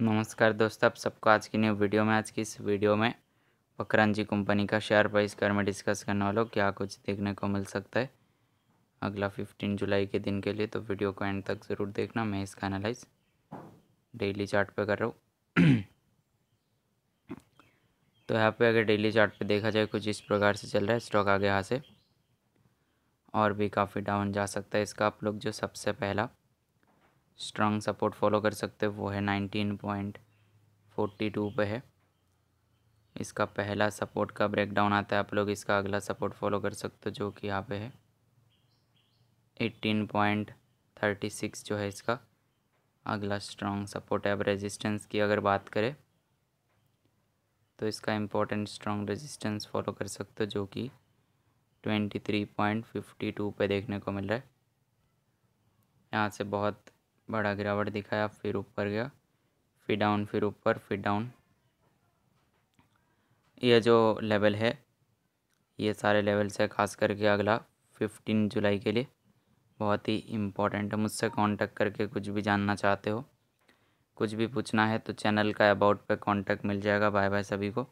नमस्कार दोस्तों, आप सबको आज की न्यू वीडियो में, आज की इस वीडियो में पकरांजी कंपनी का शेयर प्राइस कर में डिस्कस करने वाला क्या कुछ देखने को मिल सकता है? अगला फिफ्टीन जुलाई के दिन के लिए तो वीडियो को एंड तक ज़रूर देखना। मैं इसका एनालाइज डेली चार्ट पे कर रहा हूँ। तो यहाँ पे अगर डेली चार्ट पे देखा जाए, कुछ इस प्रकार से चल रहा है। स्टॉक आगे यहाँ से और भी काफ़ी डाउन जा सकता है। इसका आप लोग जो सबसे पहला स्ट्रॉन्ग सपोर्ट फॉलो कर सकते हो, वो है नाइनटीन पॉइंट फोर्टी टू पे है। इसका पहला सपोर्ट का ब्रेकडाउन आता है, आप लोग इसका अगला सपोर्ट फॉलो कर सकते हो, जो कि यहाँ पे है। एट्टीन पॉइंट थर्टी सिक्स जो है इसका अगला स्ट्रॉन्ग सपोर्ट है। अब रेजिस्टेंस की अगर बात करें तो इसका इम्पोर्टेंट स्ट्रॉन्ग रेजिस्टेंस फॉलो कर सकते हो, जो कि twenty three point fifty two पे देखने को मिल रहा है। यहाँ से बहुत बड़ा गिरावट दिखाया, फिर ऊपर गया, फिर डाउन फिर ऊपर, फिर डाउन ये जो लेवल है, ये सारे लेवल से खास करके अगला फिफ्टीन जुलाई के लिए। बहुत ही इम्पोर्टेंट है। मुझसे कांटेक्ट करके कुछ भी जानना चाहते हो, कुछ भी पूछना है तो चैनल का अबाउट पे कांटेक्ट मिल जाएगा। बाय बाय सभी को।